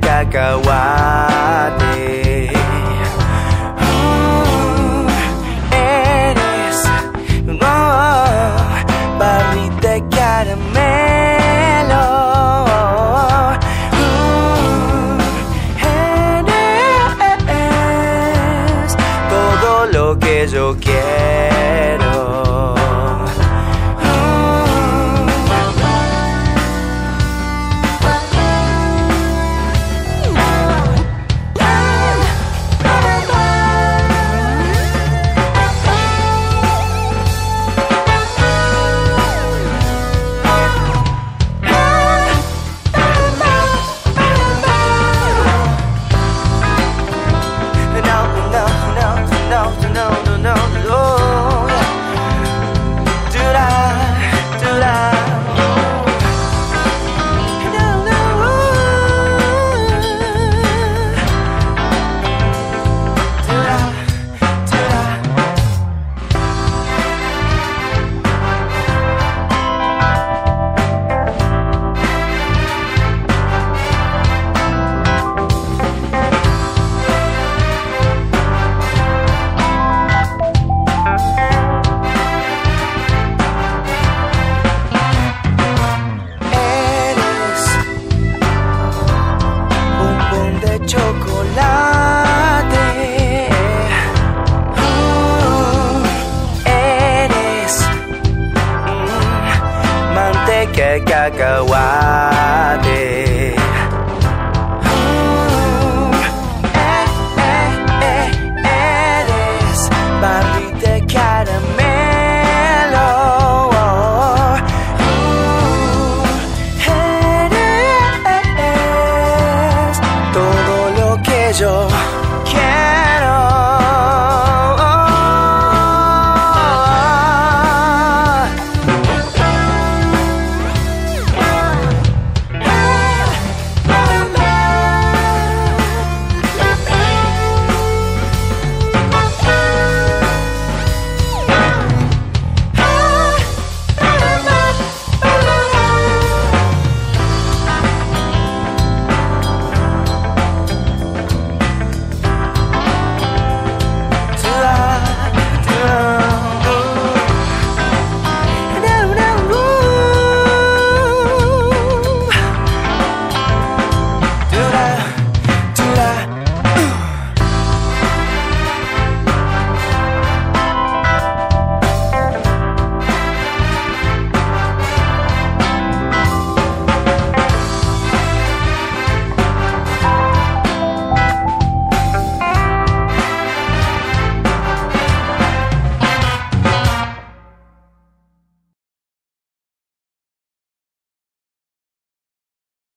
cacahuate. Mm, eres oh, barrita de caramelo. Mm, eres todo lo que yo quiero. make a gaga wade.